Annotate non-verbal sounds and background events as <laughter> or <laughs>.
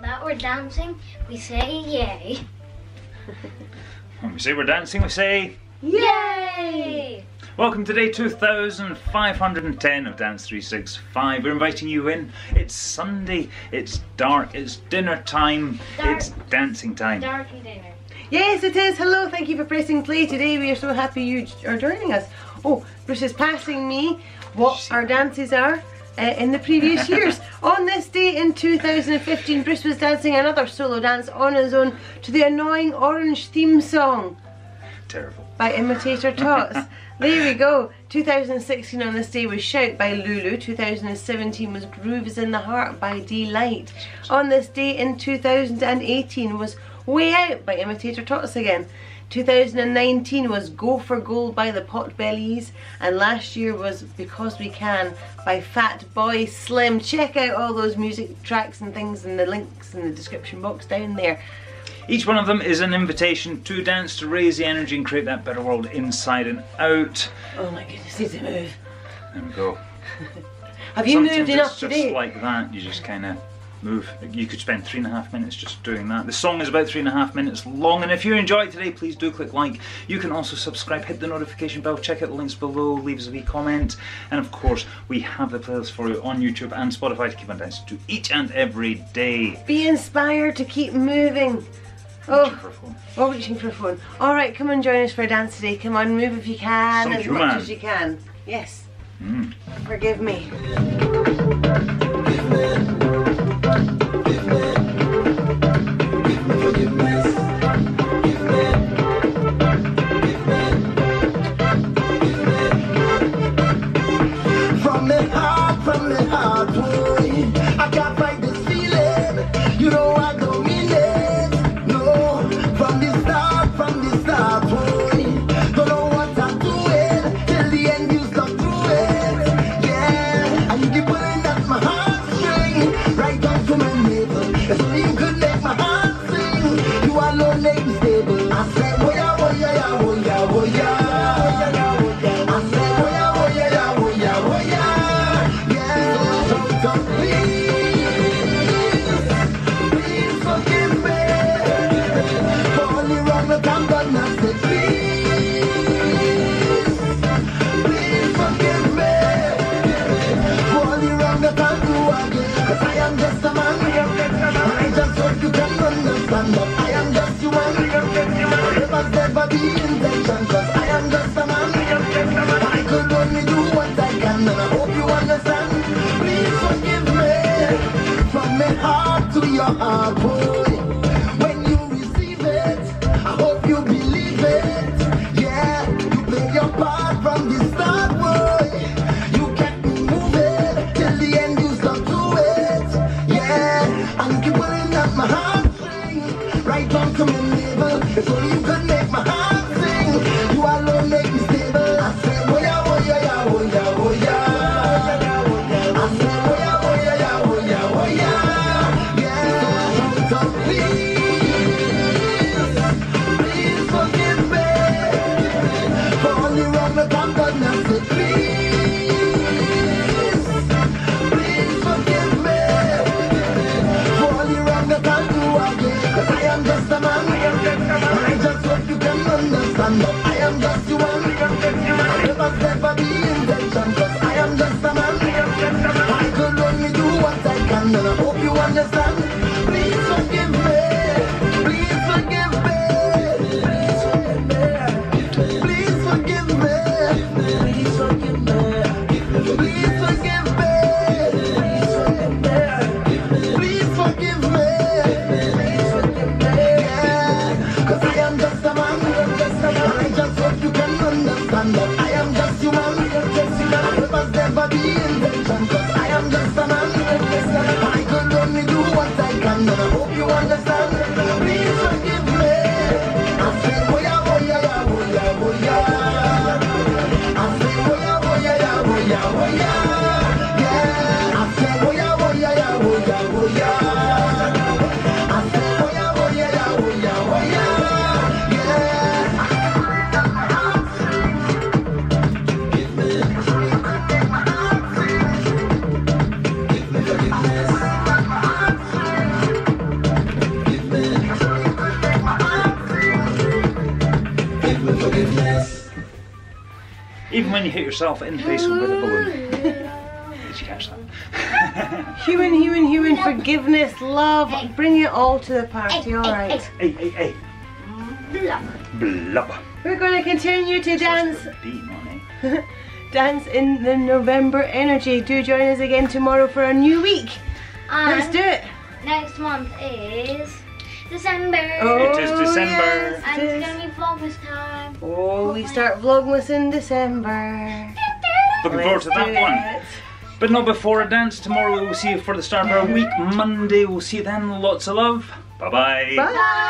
that we're dancing, we say yay. <laughs> When we say we're dancing, we say, Yay! Welcome to day 2510 of Dance 365. We're inviting you in. It's Sunday, it's dark, it's dinner time, Dark. it's dancing time. Darky dinner. Yes, it is. Hello, thank you for pressing play today. We are so happy you are joining us. Oh, Bruce is passing me what our dances are uh, in the previous <laughs> years. on this day in 2015, Bruce was dancing another solo dance on his own to the annoying orange theme song Terrible. by Imitator Tots. <laughs> there we go. 2016 on this day was Shout by Lulu. 2017 was Grooves in the Heart by Deee-Lite. On this day in 2018 was Way Out by Imitator Tots again. 2019 was Go for Gold by the Potbelleez and last year was Because We Can by Fatboy Slim. Check out all those music tracks and things in the links in the description box down there. Each one of them is an invitation to dance to raise the energy and create that better world inside and out. Oh my goodness, need to move. There we go. <laughs> Have you Sometimes moved enough it's just today? like that, you just kind of move. You could spend three and a half minutes just doing that. The song is about three and a half minutes long, and if you enjoyed today, please do click like. You can also subscribe, hit the notification bell, check out the links below, leave us a wee comment, and of course, we have the playlist for you on YouTube and Spotify to keep on dancing to each and every day. Be inspired to keep moving. Oh, for a phone. oh, reaching for a phone. All right, come and join us for a dance today. Come on, move if you can, Some as human. much as you can. Yes. Mm. Forgive me. From am just human. It was never the intention, 'cause I am just a man. I could only do what I can, and I hope you understand. Please forgive me from my heart to your heart, I just hope you can understand that I am just never I am just a man. I could only do what I can, and I hope you understand. Even when you hit yourself in the face with a balloon. Did you catch that? <laughs> Human, human, human, forgiveness, love, bring it all to the party, alright. hey, hey, hey. Blah. Blubber. We're going to continue to dance Beat on, <laughs> dance in the November energy. Do join us again tomorrow for a new week. Let's do it. next month is December. Oh, It is December. yes, And it it's gonna be Vlogmas time. Oh, we start Vlogmas in December. Looking forward to that one. But not before a dance. Tomorrow we'll see you for the start of our week. Monday we'll see you then. Lots of love. Bye-bye. Bye. Bye.